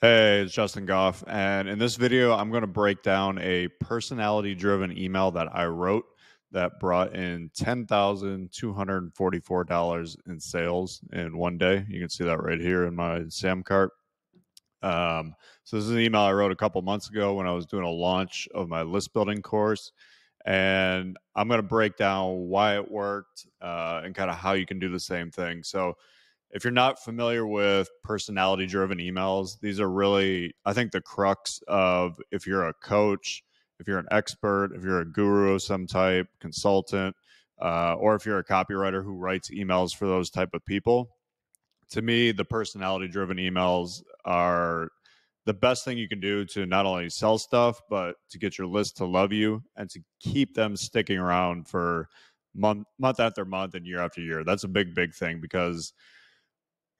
Hey, it's Justin Goff. And in this video, I'm going to break down a personality driven email that I wrote that brought in $10,244 in sales in one day. You can see that right here in my Samcart. Um, so, this is an email I wrote a couple months ago when I was doing a launch of my list building course. And I'm going to break down why it worked uh, and kind of how you can do the same thing. So, if you're not familiar with personality driven emails, these are really, I think, the crux of if you're a coach, if you're an expert, if you're a guru of some type, consultant, uh, or if you're a copywriter who writes emails for those type of people. To me, the personality driven emails are the best thing you can do to not only sell stuff, but to get your list to love you and to keep them sticking around for month month after month and year after year. That's a big, big thing because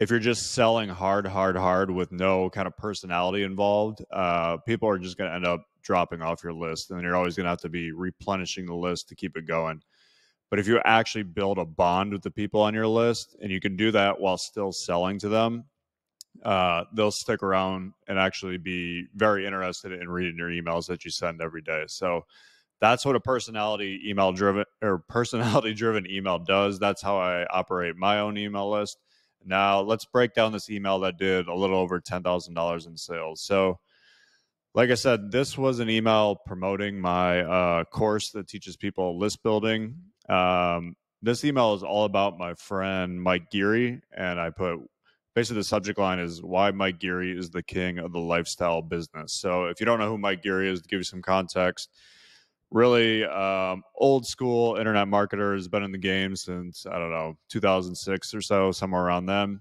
if you're just selling hard, hard, hard with no kind of personality involved, uh, people are just going to end up dropping off your list, and then you're always going to have to be replenishing the list to keep it going. But if you actually build a bond with the people on your list, and you can do that while still selling to them, uh, they'll stick around and actually be very interested in reading your emails that you send every day. So that's what a personality email driven or personality driven email does. That's how I operate my own email list now, let's break down this email that did a little over $10,000 in sales. So, like I said, this was an email promoting my uh, course that teaches people list building. Um, this email is all about my friend Mike Geary, and I put basically the subject line is why Mike Geary is the king of the lifestyle business. So, if you don't know who Mike Geary is, to give you some context, really um, old school internet marketer has been in the game since i don't know 2006 or so somewhere around then.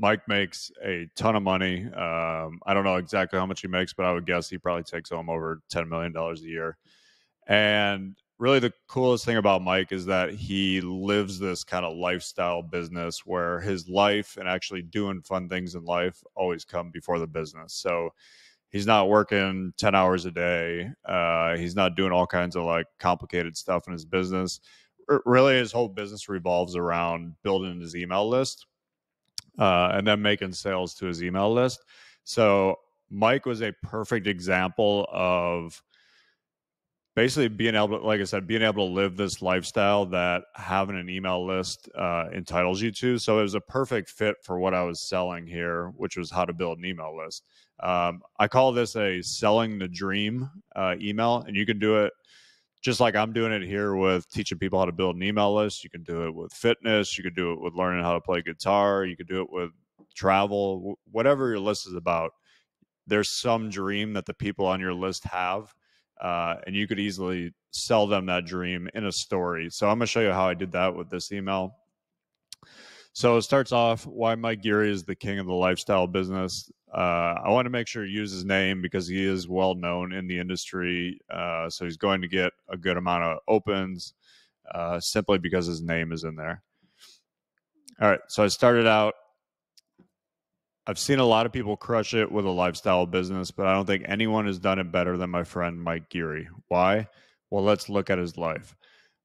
Mike makes a ton of money um, i don't know exactly how much he makes but i would guess he probably takes home over $10 million a year. And really the coolest thing about mike is that he lives this kind of lifestyle business where his life and actually doing fun things in life always come before the business. So he's not working 10 hours a day uh, he's not doing all kinds of like complicated stuff in his business. R- really his whole business revolves around building his email list uh, and then making sales to his email list. So mike was a perfect example of basically being able to like i said being able to live this lifestyle that having an email list uh, entitles you to. So it was a perfect fit for what i was selling here which was how to build an email list um, i call this a selling the dream uh, email and you can do it just like i'm doing it here with teaching people how to build an email list you can do it with fitness you can do it with learning how to play guitar you can do it with travel whatever your list is about there's some dream that the people on your list have uh, and you could easily sell them that dream in a story. So I'm going to show you how I did that with this email. So it starts off why Mike Geary is the king of the lifestyle business. Uh, I want to make sure you use his name because he is well known in the industry. Uh, so he's going to get a good amount of opens uh, simply because his name is in there. All right. So I started out I've seen a lot of people crush it with a lifestyle business, but I don't think anyone has done it better than my friend Mike Geary. Why? Well, let's look at his life.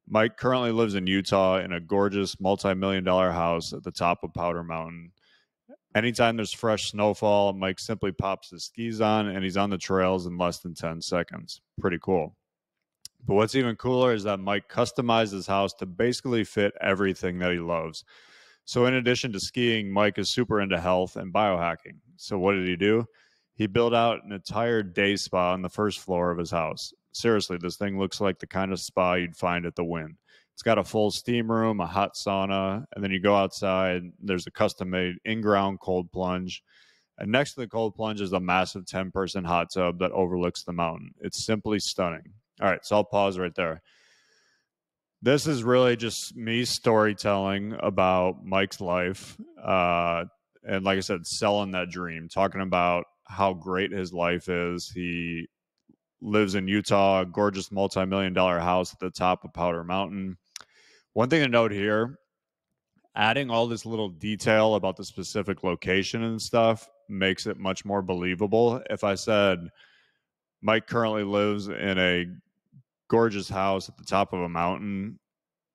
Mike currently lives in Utah in a gorgeous multi million dollar house at the top of Powder Mountain. Anytime there's fresh snowfall, Mike simply pops his skis on and he's on the trails in less than 10 seconds. Pretty cool. But what's even cooler is that Mike customized his house to basically fit everything that he loves. So, in addition to skiing, Mike is super into health and biohacking. So, what did he do? He built out an entire day spa on the first floor of his house. Seriously, this thing looks like the kind of spa you'd find at the Wynn. It's got a full steam room, a hot sauna, and then you go outside. There's a custom made in ground cold plunge. And next to the cold plunge is a massive 10 person hot tub that overlooks the mountain. It's simply stunning. All right, so I'll pause right there. This is really just me storytelling about Mike's life. Uh, and like I said, selling that dream, talking about how great his life is. He lives in Utah, a gorgeous multi million dollar house at the top of Powder Mountain. One thing to note here adding all this little detail about the specific location and stuff makes it much more believable. If I said Mike currently lives in a gorgeous house at the top of a mountain,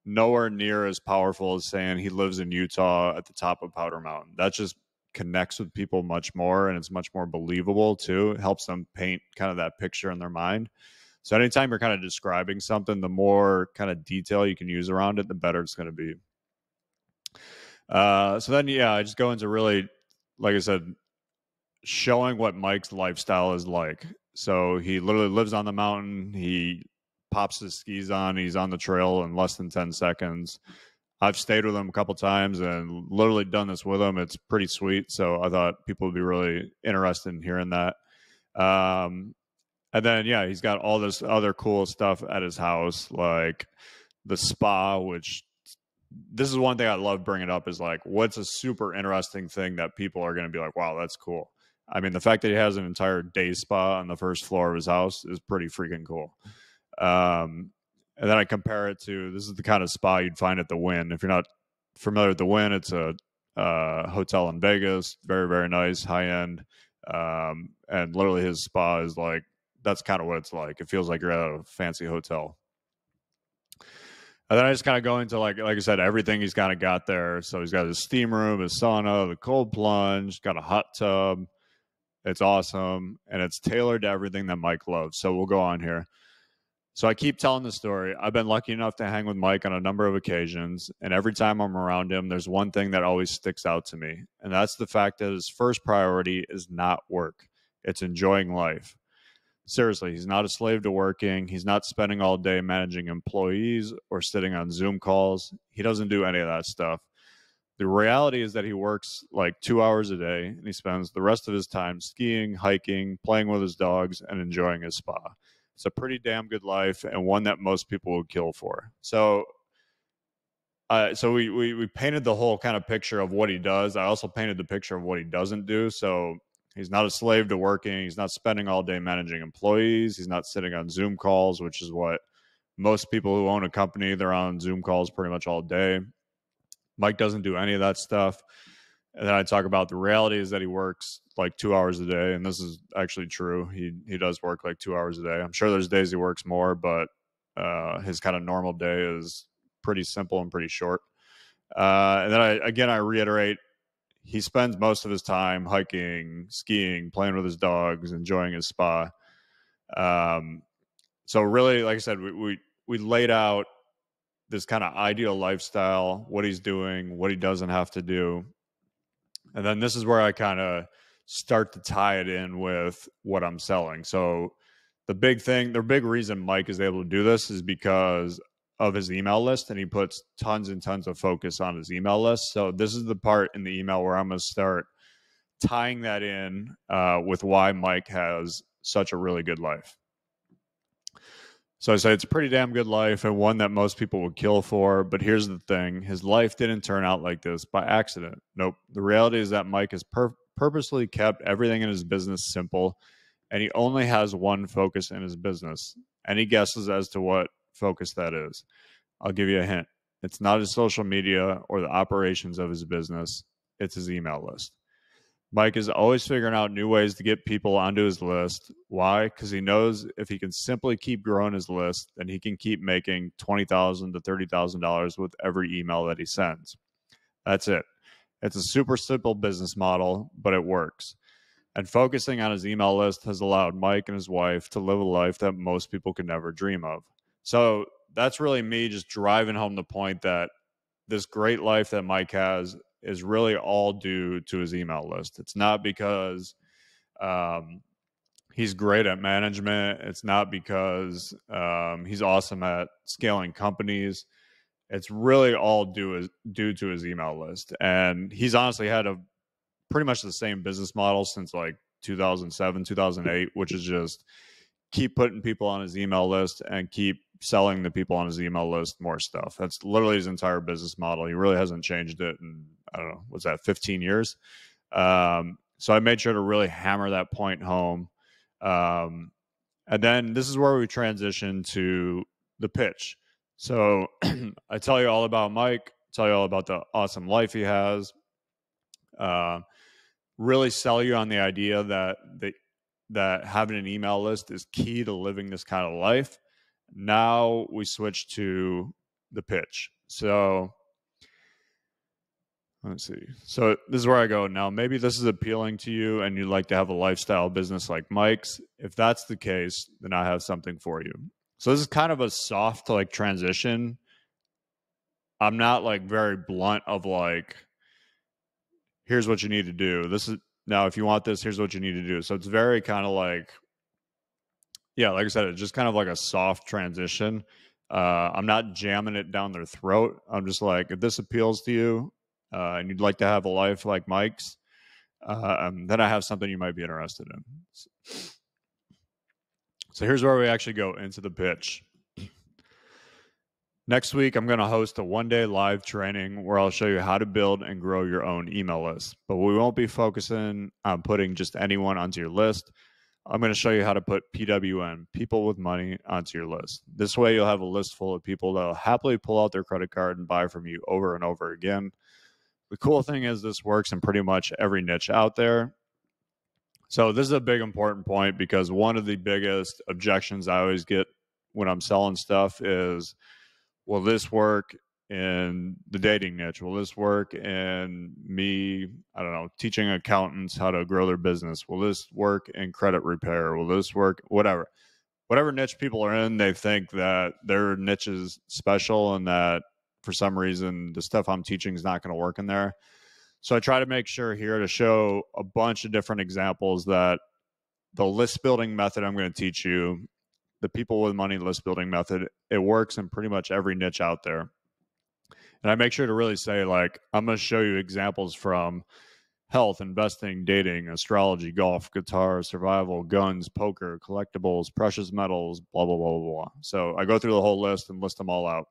nowhere near as powerful as saying he lives in Utah at the top of Powder Mountain. That just connects with people much more and it's much more believable too. It helps them paint kind of that picture in their mind. So anytime you're kind of describing something, the more kind of detail you can use around it, the better it's going to be. Uh, so then, yeah, I just go into really, like I said, showing what Mike's lifestyle is like. So he literally lives on the mountain. He pops his skis on. He's on the trail in less than 10 seconds. I've stayed with him a couple times and literally done this with him. It's pretty sweet. So I thought people would be really interested in hearing that. Um, and then, yeah, he's got all this other cool stuff at his house, like the spa, which this is one thing I love bringing up is like, what's a super interesting thing that people are going to be like, wow, that's cool. I mean, the fact that he has an entire day spa on the first floor of his house is pretty freaking cool. Um, and then I compare it to this is the kind of spa you'd find at the Wynn. If you're not familiar with the Wynn, it's a uh, hotel in Vegas, very very nice, high end, um, and literally his spa is like that's kind of what it's like. It feels like you're at a fancy hotel. And then I just kind of go into like like I said, everything he's kind of got there. So he's got his steam room, his sauna, the cold plunge, got a hot tub. It's awesome, and it's tailored to everything that Mike loves. So we'll go on here. So I keep telling the story. I've been lucky enough to hang with Mike on a number of occasions, and every time I'm around him, there's one thing that always sticks out to me, and that's the fact that his first priority is not work. It's enjoying life. Seriously, he's not a slave to working. He's not spending all day managing employees or sitting on Zoom calls. He doesn't do any of that stuff. The reality is that he works like two hours a day and he spends the rest of his time skiing, hiking, playing with his dogs, and enjoying his spa. It's a pretty damn good life and one that most people would kill for. So, uh, so we, we we painted the whole kind of picture of what he does. I also painted the picture of what he doesn't do. So he's not a slave to working. He's not spending all day managing employees. He's not sitting on Zoom calls, which is what most people who own a company they're on Zoom calls pretty much all day. Mike doesn't do any of that stuff. And then I talk about the reality is that he works like two hours a day, and this is actually true. He he does work like two hours a day. I'm sure there's days he works more, but uh, his kind of normal day is pretty simple and pretty short. Uh, and then I again I reiterate, he spends most of his time hiking, skiing, playing with his dogs, enjoying his spa. Um, so really, like I said, we we, we laid out this kind of ideal lifestyle, what he's doing, what he doesn't have to do, and then this is where I kind of start to tie it in with what I'm selling. So the big thing, the big reason Mike is able to do this is because of his email list and he puts tons and tons of focus on his email list. So this is the part in the email where I'm going to start tying that in uh, with why Mike has such a really good life. So I say it's a pretty damn good life and one that most people would kill for. But here's the thing his life didn't turn out like this by accident. Nope. The reality is that Mike has pur- purposely kept everything in his business simple and he only has one focus in his business. Any guesses as to what focus that is? I'll give you a hint. It's not his social media or the operations of his business, it's his email list. Mike is always figuring out new ways to get people onto his list. Why? Because he knows if he can simply keep growing his list, then he can keep making 20,000 to thirty thousand dollars with every email that he sends. That's it. It's a super simple business model, but it works. And focusing on his email list has allowed Mike and his wife to live a life that most people could never dream of. So that's really me just driving home the point that this great life that Mike has is really all due to his email list. It's not because um, he's great at management. It's not because um, he's awesome at scaling companies. It's really all due due to his email list, and he's honestly had a pretty much the same business model since like 2007, 2008, which is just keep putting people on his email list and keep selling the people on his email list more stuff. That's literally his entire business model. He really hasn't changed it in I don't know, was that 15 years? Um, so I made sure to really hammer that point home. Um, and then this is where we transition to the pitch. So I tell you all about Mike, tell you all about the awesome life he has. Uh, really sell you on the idea that the, that having an email list is key to living this kind of life. Now we switch to the pitch. So Let's see. So this is where I go now. Maybe this is appealing to you and you'd like to have a lifestyle business like Mike's. If that's the case, then I have something for you. So this is kind of a soft like transition. I'm not like very blunt of like here's what you need to do. This is now if you want this, here's what you need to do. So it's very kind of like yeah, like I said, it's just kind of like a soft transition. Uh, I'm not jamming it down their throat. I'm just like, if this appeals to you uh, and you'd like to have a life like Mike's, uh, um, then I have something you might be interested in. So here's where we actually go into the pitch. Next week, I'm going to host a one day live training where I'll show you how to build and grow your own email list. But we won't be focusing on putting just anyone onto your list. I'm going to show you how to put PWM, people with money, onto your list. This way, you'll have a list full of people that will happily pull out their credit card and buy from you over and over again. The cool thing is, this works in pretty much every niche out there. So, this is a big important point because one of the biggest objections I always get when I'm selling stuff is, will this work in the dating niche? Will this work in me, I don't know, teaching accountants how to grow their business? Will this work in credit repair? Will this work? Whatever. Whatever niche people are in, they think that their niche is special and that for some reason the stuff I'm teaching is not going to work in there. So I try to make sure here to show a bunch of different examples that the list building method I'm going to teach you, the people with money list building method, it works in pretty much every niche out there. And I make sure to really say, like, I'm going to show you examples from health, investing, dating, astrology, golf, guitar, survival, guns, poker, collectibles, precious metals, blah, blah, blah, blah, blah. So I go through the whole list and list them all out.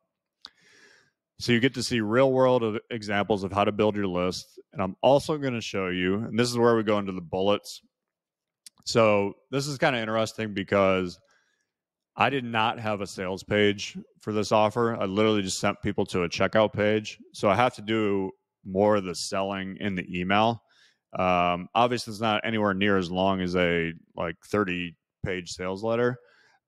So you get to see real world examples of how to build your list. And I'm also going to show you, and this is where we go into the bullets. So this is kind of interesting because I did not have a sales page for this offer. I literally just sent people to a checkout page. So I have to do more of the selling in the email. Um, obviously, it's not anywhere near as long as a like 30 page sales letter,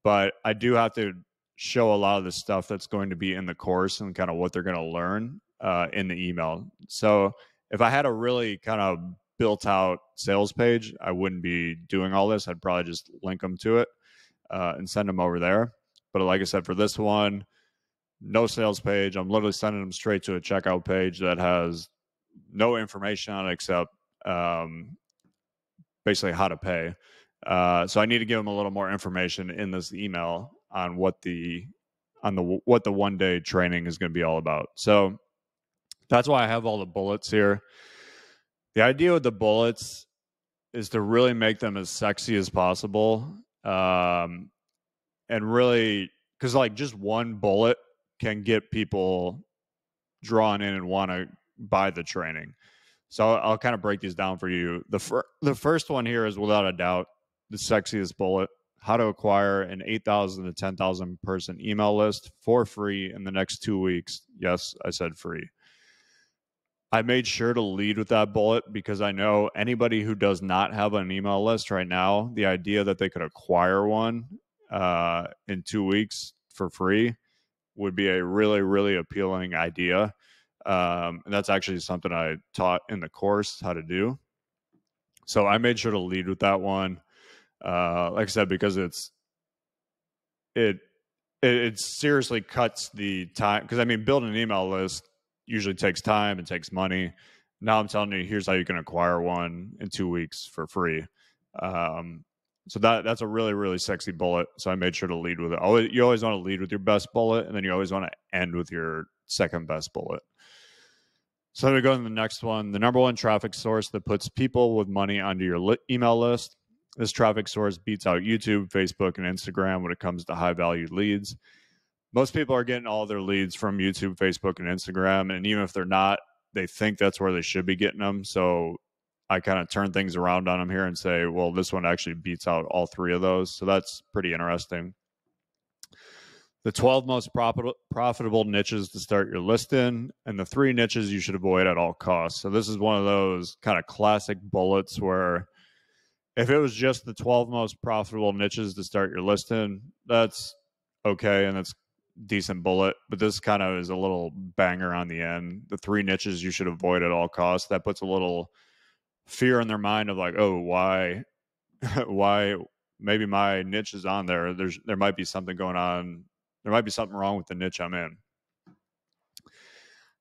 but I do have to show a lot of the stuff that's going to be in the course and kind of what they're going to learn uh, in the email. So if I had a really kind of built out sales page, I wouldn't be doing all this. I'd probably just link them to it uh, and send them over there. But like I said, for this one, no sales page. I'm literally sending them straight to a checkout page that has no information on it except um, basically how to pay. Uh, so I need to give them a little more information in this email on what the on the what the one day training is going to be all about. So that's why I have all the bullets here. The idea with the bullets is to really make them as sexy as possible um, and really because like just one bullet can get people drawn in and want to buy the training. So I'll, I'll, kind of break these down for you. The fir- the first one here is without a doubt the sexiest bullet: how to acquire an eight thousand to ten thousand person email list for free in the next two weeks. Yes, I said free. I made sure to lead with that bullet because I know anybody who does not have an email list right now, the idea that they could acquire one uh, in two weeks for free would be a really, really appealing idea. Um, and that's actually something I taught in the course how to do. So I made sure to lead with that one. Uh, like I said, because it's it it, it seriously cuts the time because I mean building an email list usually takes time, and takes money. Now I'm telling you, here's how you can acquire one in two weeks for free. Um, so that that's a really really sexy bullet. So I made sure to lead with it. Always, you always want to lead with your best bullet, and then you always want to end with your second best bullet. So let me go to the next one. The number one traffic source that puts people with money onto your li- email list. This traffic source beats out YouTube, Facebook, and Instagram when it comes to high value leads most people are getting all their leads from YouTube, Facebook, and Instagram. And even if they're not, they think that's where they should be getting them. So I kind of turn things around on them here and say, well, this one actually beats out all three of those. So that's pretty interesting. The 12 most profit- profitable niches to start your list in, and the three niches you should avoid at all costs. So this is one of those kind of classic bullets where if it was just the 12 most profitable niches to start your list in, that's okay. And that's decent bullet, but this kind of is a little banger on the end. The three niches you should avoid at all costs. That puts a little fear in their mind of like, oh, why, why? Maybe my niche is on there. There's there might be something going on. There might be something wrong with the niche I'm in.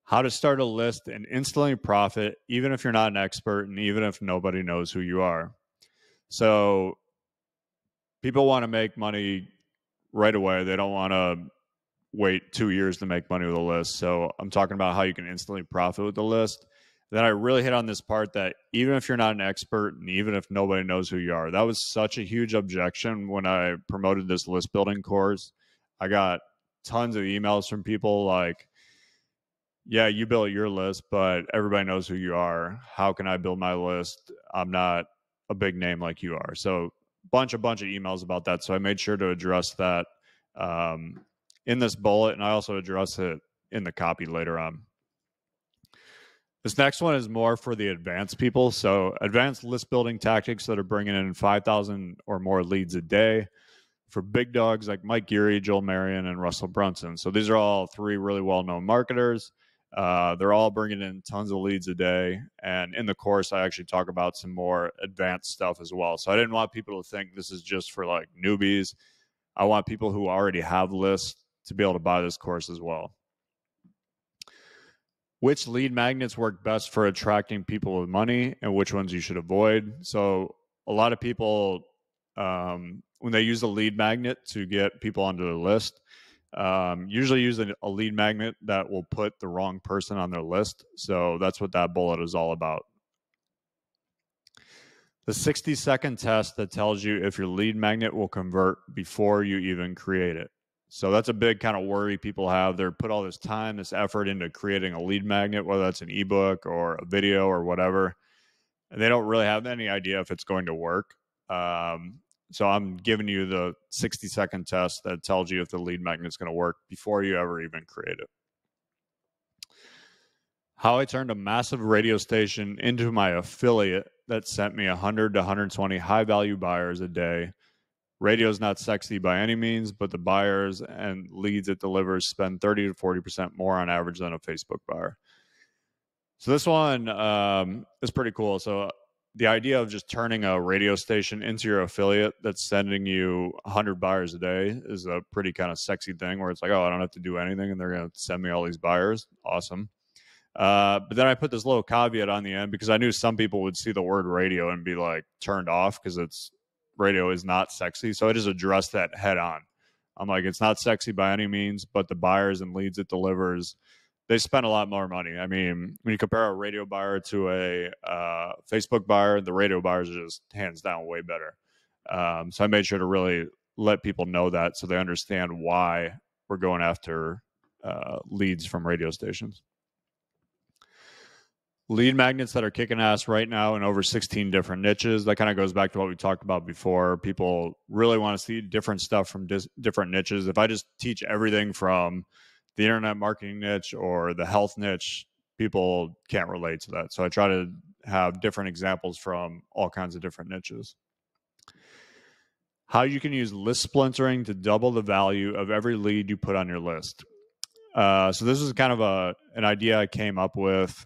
How to start a list and instantly profit, even if you're not an expert and even if nobody knows who you are. So, people want to make money right away. They don't want to wait two years to make money with a list. So I'm talking about how you can instantly profit with the list. Then I really hit on this part that even if you're not an expert and even if nobody knows who you are, that was such a huge objection when I promoted this list building course. I got tons of emails from people like, yeah, you built your list, but everybody knows who you are. How can I build my list? I'm not a big name like you are. So bunch a bunch of emails about that. So I made sure to address that um, in this bullet, and I also address it in the copy later on. This next one is more for the advanced people. So advanced list building tactics that are bringing in 5,000 or more leads a day for big dogs like Mike Geary, Joel Marion, and Russell Brunson. So these are all three really well-known marketers. Uh, they're all bringing in tons of leads a day. And in the course, I actually talk about some more advanced stuff as well. So I didn't want people to think this is just for like newbies. I want people who already have lists to be able to buy this course as well. Which lead magnets work best for attracting people with money and which ones you should avoid? So, a lot of people, um, when they use a lead magnet to get people onto the list, um, usually use a, a lead magnet that will put the wrong person on their list. So, that's what that bullet is all about the 60 second test that tells you if your lead magnet will convert before you even create it. So that's a big kind of worry people have. They're put all this time, this effort into creating a lead magnet, whether that's an ebook or a video or whatever, and they don't really have any idea if it's going to work. Um, so I'm giving you the 60 second test that tells you if the lead magnet is going to work before you ever even create it. How I turned a massive radio station into my affiliate that sent me 100 to 120 high value buyers a day Radio is not sexy by any means, but the buyers and leads it delivers spend 30 to 40% more on average than a Facebook buyer. So this one um, is pretty cool. So the idea of just turning a radio station into your affiliate that's sending you 100 buyers a day is a pretty kind of sexy thing where it's like, oh, I don't have to do anything and they're going to send me all these buyers. Awesome. Uh, but then I put this little caveat on the end because I knew some people would see the word radio and be like turned off because it's radio is not sexy. So I just addressed that head on. I'm like, it's not sexy by any means, but the buyers and leads it delivers, they spend a lot more money. I mean, when you compare a radio buyer to a uh, Facebook buyer, the radio buyers are just hands down way better. Um, so I made sure to really let people know that so they understand why we're going after uh, leads from radio stations lead magnets that are kicking ass right now in over 16 different niches. That kind of goes back to what we talked about before. People really want to see different stuff from dis- different niches. If I just teach everything from the internet marketing niche or the health niche, people can't relate to that. So I try to have different examples from all kinds of different niches. How you can use list splintering to double the value of every lead you put on your list. Uh, so this is kind of a an idea I came up with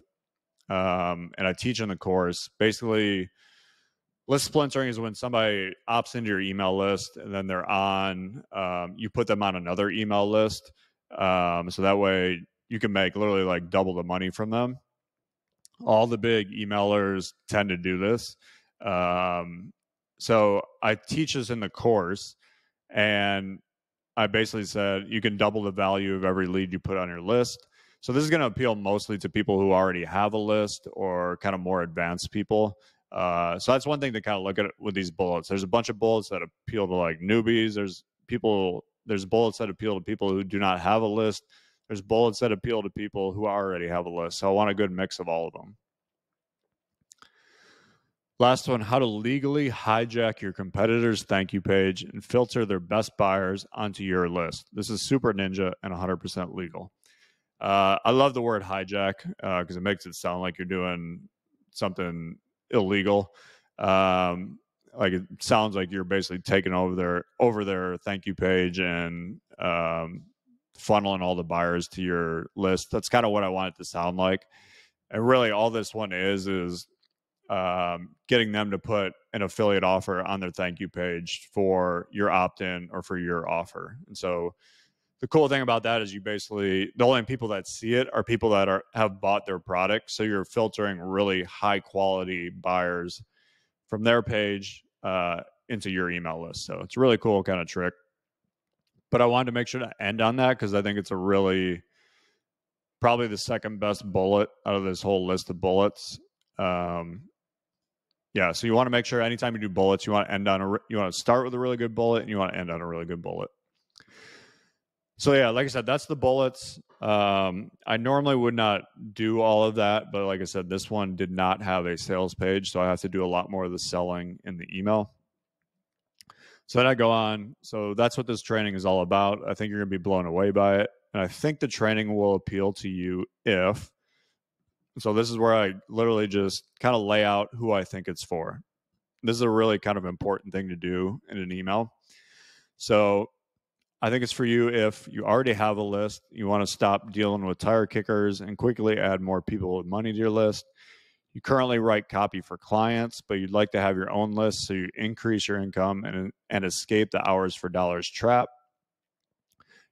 um, and I teach in the course. Basically, list splintering is when somebody opts into your email list and then they're on, um, you put them on another email list. Um, so that way you can make literally like double the money from them. All the big emailers tend to do this. Um, so I teach this in the course and I basically said you can double the value of every lead you put on your list. So this is going to appeal mostly to people who already have a list or kind of more advanced people. Uh, so that's one thing to kind of look at with these bullets. There's a bunch of bullets that appeal to like newbies. There's people. There's bullets that appeal to people who do not have a list. There's bullets that appeal to people who already have a list. So I want a good mix of all of them. Last one, how to legally hijack your competitor's thank you page and filter their best buyers onto your list. This is super ninja and 100% legal. Uh, I love the word hijack because uh, it makes it sound like you're doing something illegal. Um, like it sounds like you're basically taking over their over their thank you page and um, funneling all the buyers to your list. That's kind of what I want it to sound like. And really, all this one is is um, getting them to put an affiliate offer on their thank you page for your opt in or for your offer. And so the cool thing about that is you basically the only people that see it are people that are have bought their product. So you're filtering really high quality buyers from their page uh, into your email list. So it's a really cool kind of trick. But I wanted to make sure to end on that because I think it's a really probably the second best bullet out of this whole list of bullets. Um, yeah, so you want to make sure anytime you do bullets, you want to end on a you want to start with a really good bullet and you want to end on a really good bullet. So yeah, like I said, that's the bullets. Um, I normally would not do all of that, but like I said, this one did not have a sales page, so I have to do a lot more of the selling in the email. So then I go on. So that's what this training is all about. I think you're going to be blown away by it, and I think the training will appeal to you if. So this is where I literally just kind of lay out who I think it's for. This is a really kind of important thing to do in an email. So I think it's for you if you already have a list, you want to stop dealing with tire kickers and quickly add more people with money to your list. You currently write copy for clients, but you'd like to have your own list so you increase your income and, and escape the hours for dollars trap.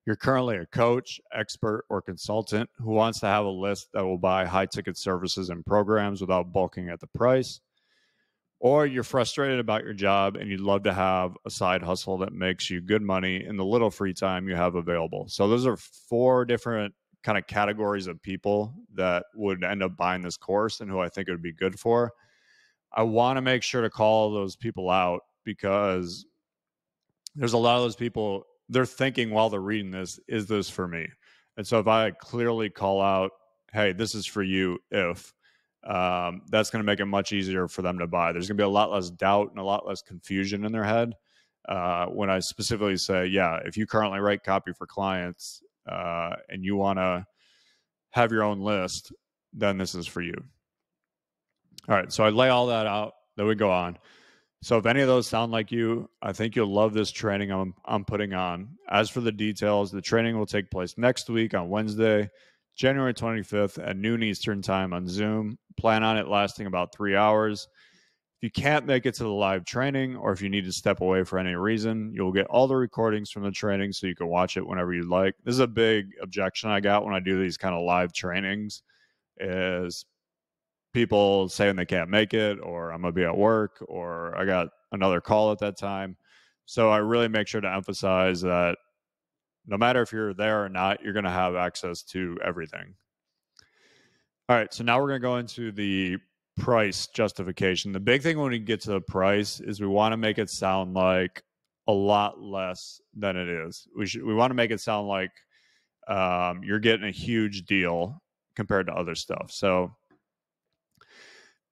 You're currently a coach, expert, or consultant who wants to have a list that will buy high ticket services and programs without bulking at the price or you're frustrated about your job and you'd love to have a side hustle that makes you good money in the little free time you have available. So those are four different kind of categories of people that would end up buying this course and who I think it would be good for. I want to make sure to call those people out because there's a lot of those people they're thinking while they're reading this, is this for me? And so if I clearly call out, hey, this is for you if um, that's going to make it much easier for them to buy. There's going to be a lot less doubt and a lot less confusion in their head uh, when I specifically say, yeah, if you currently write copy for clients uh, and you want to have your own list, then this is for you. All right, so I lay all that out. Then we go on. So if any of those sound like you, I think you'll love this training I'm I'm putting on. As for the details, the training will take place next week on Wednesday, January 25th at noon Eastern time on Zoom. Plan on it lasting about three hours. If you can't make it to the live training, or if you need to step away for any reason, you'll get all the recordings from the training so you can watch it whenever you'd like. This is a big objection I got when I do these kind of live trainings is people saying they can't make it or I'm going to be at work or I got another call at that time. So I really make sure to emphasize that no matter if you're there or not, you're going to have access to everything. All right, so now we're going to go into the price justification. The big thing when we get to the price is we want to make it sound like a lot less than it is. We should we want to make it sound like um, you're getting a huge deal compared to other stuff. So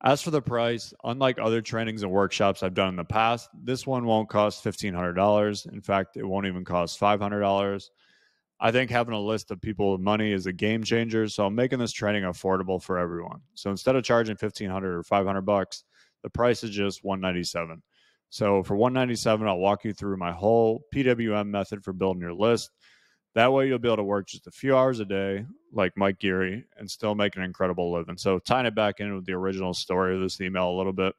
as for the price, unlike other trainings and workshops I've done in the past, this one won't cost $1,500. In fact, it won't even cost $500. I think having a list of people with money is a game changer. So I'm making this training affordable for everyone. So instead of charging 1500 or 500 bucks, the price is just 197. So for 197, I'll walk you through my whole PWM method for building your list. That way, you'll be able to work just a few hours a day, like Mike Geary, and still make an incredible living. So, tying it back in with the original story of this email a little bit,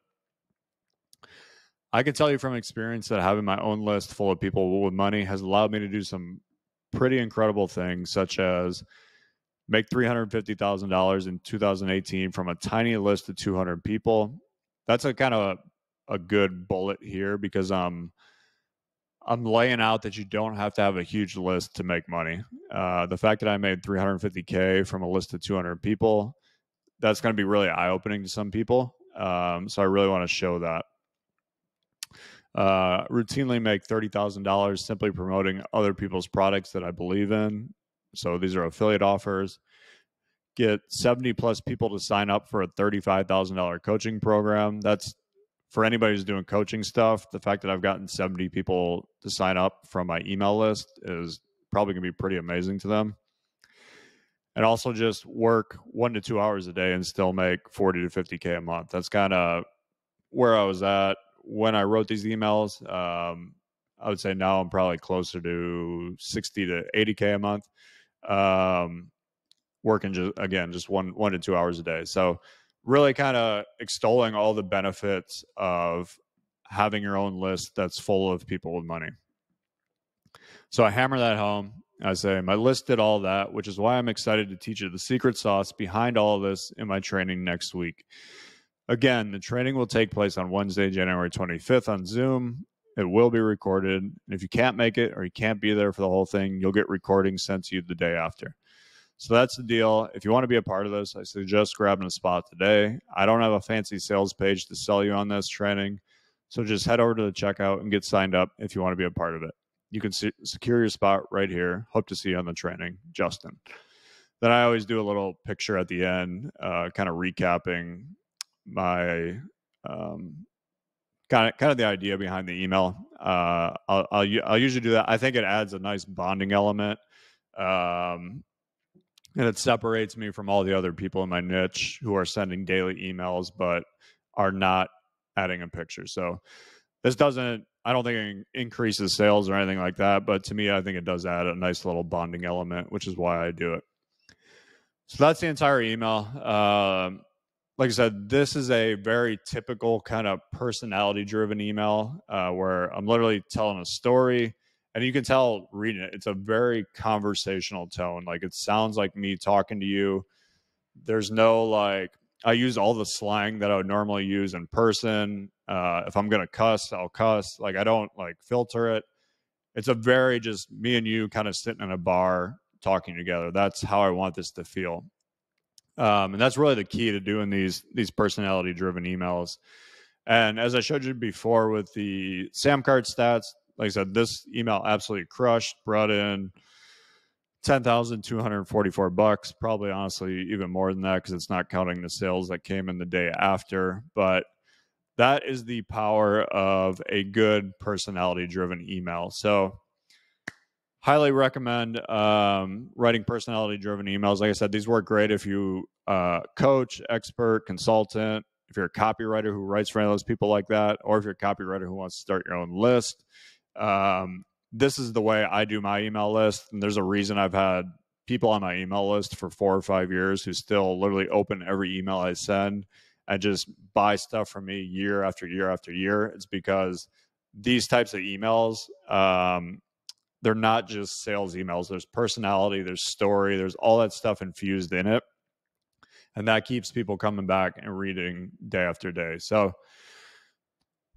I can tell you from experience that having my own list full of people with money has allowed me to do some pretty incredible things, such as make $350,000 in 2018 from a tiny list of 200 people. That's a kind of a, a good bullet here because um I'm laying out that you don't have to have a huge list to make money. Uh, the fact that I made 350k from a list of 200 people, that's going to be really eye opening to some people. Um, so I really want to show that. Uh, routinely make thirty thousand dollars simply promoting other people's products that I believe in. So these are affiliate offers. Get 70 plus people to sign up for a $35,000 coaching program. That's for anybody who's doing coaching stuff, the fact that I've gotten 70 people to sign up from my email list is probably going to be pretty amazing to them. And also just work one to two hours a day and still make 40 to 50K a month. That's kind of where I was at when I wrote these emails. Um, I would say now I'm probably closer to 60 to 80k a month. Um, working just again just one one to two hours a day. So really kind of extolling all the benefits of having your own list that's full of people with money. So I hammer that home. I say my list did all that, which is why I'm excited to teach you the secret sauce behind all of this in my training next week. Again, the training will take place on Wednesday, January 25th on Zoom. It will be recorded. And if you can't make it or you can't be there for the whole thing, you'll get recordings sent to you the day after. So that's the deal. If you want to be a part of this, I suggest grabbing a spot today. I don't have a fancy sales page to sell you on this training. So just head over to the checkout and get signed up if you want to be a part of it. You can secure your spot right here. Hope to see you on the training, Justin. Then I always do a little picture at the end, uh, kind of recapping my um, kind of kind of the idea behind the email. Uh, I'll, I'll, I'll usually do that. I think it adds a nice bonding element, um, and it separates me from all the other people in my niche who are sending daily emails but are not adding a picture. So this doesn't. I don't think it increases sales or anything like that, but to me, I think it does add a nice little bonding element, which is why I do it. So that's the entire email. Um, like I said, this is a very typical kind of personality driven email uh, where I'm literally telling a story. And you can tell reading it, it's a very conversational tone. Like it sounds like me talking to you. There's no like, I use all the slang that I would normally use in person. Uh, if I'm to cuss, I'll cuss. Like I don't like filter it. It's a very just me and you kind of sitting in a bar talking together. That's how I want this to feel. Um, and that's really the key to doing these these personality driven emails. And as I showed you before with the Samcart stats, like I said, this email absolutely crushed, brought in ten thousand two hundred forty four bucks. Probably honestly even more than that because it's not counting the sales that came in the day after. But that is the power of a good personality driven email. So highly recommend um, writing personality driven emails. Like I said, these work great if you uh, coach, expert, consultant, if you're a copywriter who writes for any of those people like that, or if you're a copywriter who wants to start your own list. Um, this is the way I do my email list. And there's a reason I've had people on my email list for four or five years who still literally open every email I send and just buy stuff from me year after year after year. It's because these types of emails um, they're not just sales emails. There's personality, there's story, there's all that stuff infused in it. And that keeps people coming back and reading day after day. So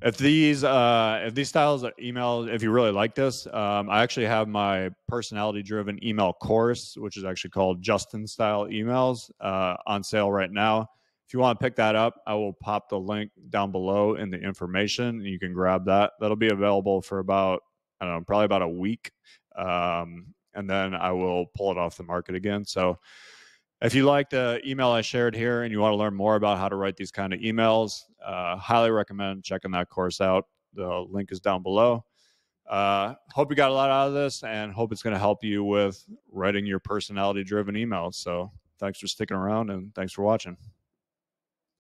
if these uh, if these styles of email, if you really like this, um, I actually have my personality driven email course, which is actually called Justin Style Emails, uh, on sale right now. If you want to pick that up, I will pop the link down below in the information, and you can grab that. That'll be available for about I don't know, probably about a week. Um, and then I will pull it off the market again. So if you like the email I shared here and you want to learn more about how to write these kind of emails, uh, highly recommend checking that course out. The link is down below. Uh, hope you got a lot out of this and hope it's going to help you with writing your personality driven emails. So thanks for sticking around and thanks for watching.